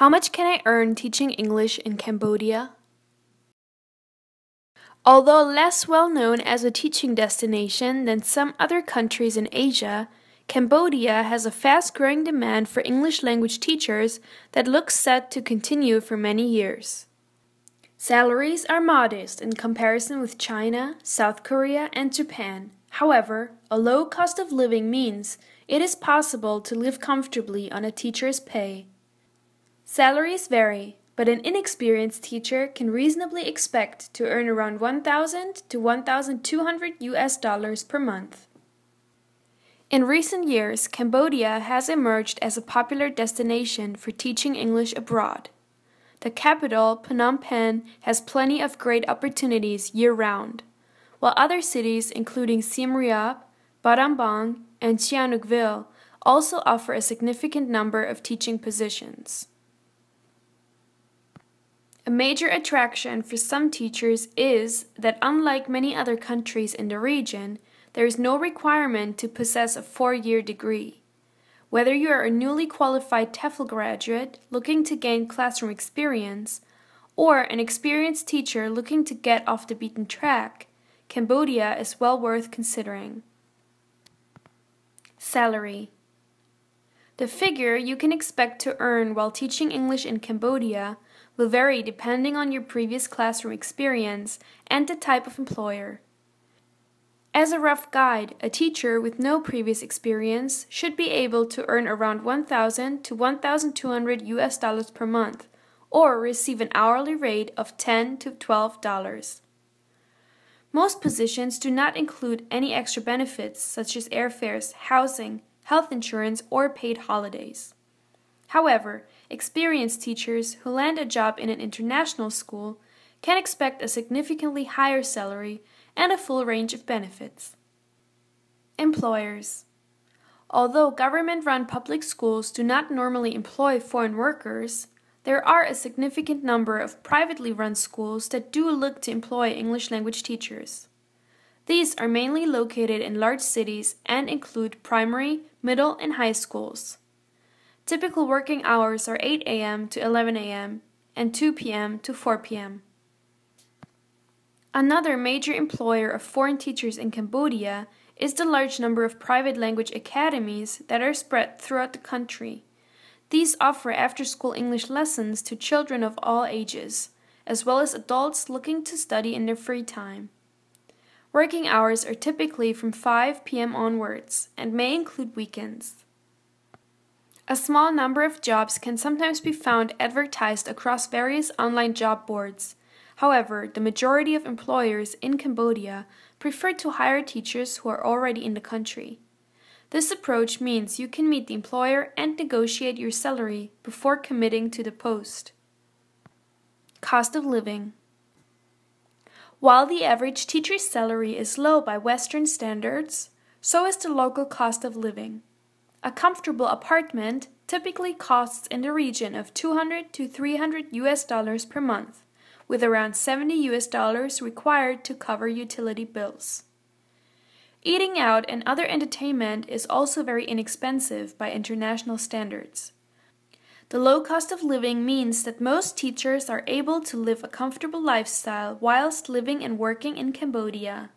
How much can I earn teaching English in Cambodia? Although less well known as a teaching destination than some other countries in Asia, Cambodia has a fast growing demand for English language teachers that looks set to continue for many years. Salaries are modest in comparison with China, South Korea, and Japan. However, a low cost of living means it is possible to live comfortably on a teacher's pay. Salaries vary, but an inexperienced teacher can reasonably expect to earn around 1000 to 1200 US dollars per month. In recent years, Cambodia has emerged as a popular destination for teaching English abroad. The capital, Phnom Penh, has plenty of great opportunities year round, while other cities, including Siem Reap, Battambang, and Sihanoukville, also offer a significant number of teaching positions. A major attraction for some teachers is that, unlike many other countries in the region, there is no requirement to possess a four year degree. Whether you are a newly qualified TEFL graduate looking to gain classroom experience, or an experienced teacher looking to get off the beaten track, Cambodia is well worth considering. Salary The figure you can expect to earn while teaching English in Cambodia will vary depending on your previous classroom experience and the type of employer. As a rough guide, a teacher with no previous experience should be able to earn around 1000 to 1200 US dollars per month or receive an hourly rate of 10 to 12 dollars. Most positions do not include any extra benefits such as airfares, housing, health insurance, or paid holidays. However, experienced teachers who land a job in an international school can expect a significantly higher salary and a full range of benefits. Employers Although government run public schools do not normally employ foreign workers, there are a significant number of privately run schools that do look to employ English language teachers. These are mainly located in large cities and include primary, middle, and high schools. Typical working hours are 8 a.m. to 11 a.m. and 2 p.m. to 4 p.m. Another major employer of foreign teachers in Cambodia is the large number of private language academies that are spread throughout the country. These offer after school English lessons to children of all ages, as well as adults looking to study in their free time. Working hours are typically from 5 p.m. onwards and may include weekends. A small number of jobs can sometimes be found advertised across various online job boards. However, the majority of employers in Cambodia prefer to hire teachers who are already in the country. This approach means you can meet the employer and negotiate your salary before committing to the post. Cost of living. While the average teacher's salary is low by Western standards, so is the local cost of living. A comfortable apartment typically costs in the region of 200 to 300 US dollars per month, with around 70 US dollars required to cover utility bills. Eating out and other entertainment is also very inexpensive by international standards. The low cost of living means that most teachers are able to live a comfortable lifestyle whilst living and working in Cambodia.